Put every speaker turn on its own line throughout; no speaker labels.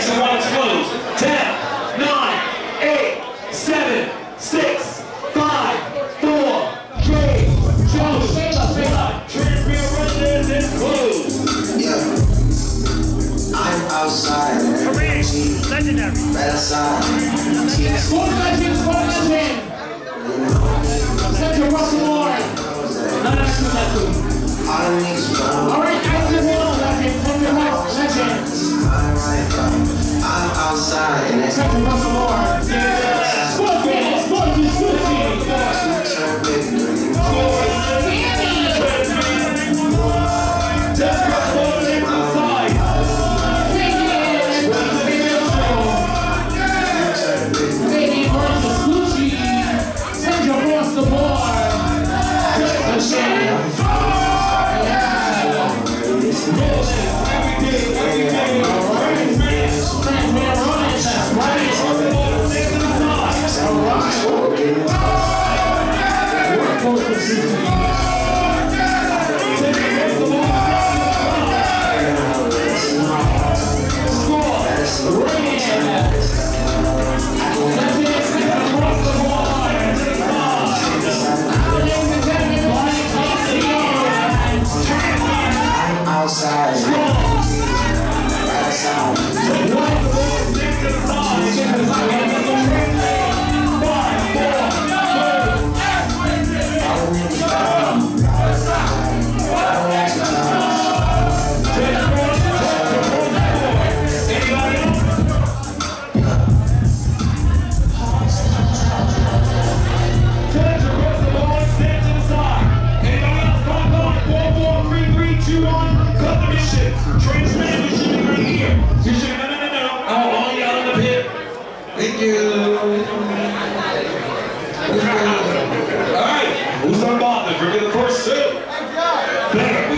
Exit one is closed. 10, 9, 8, 7, 6, 5, 4, 3, 2, Transman Realness is closed.
Yeah. I'm outside. Korean.
Legendary.
Right outside.
Four legends, four legends. Central Russell Lawrence.
None of that.
All
right.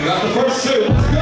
got the first two.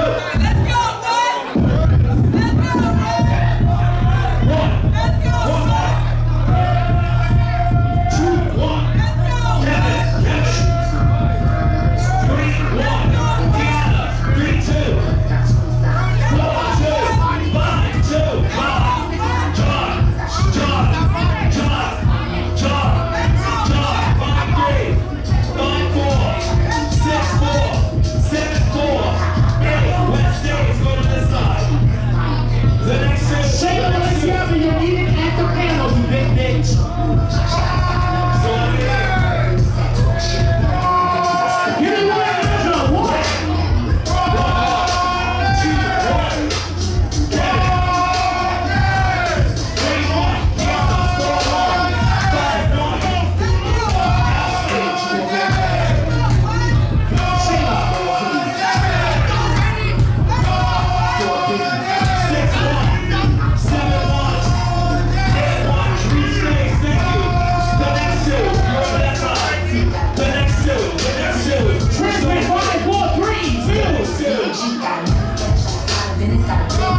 Stop.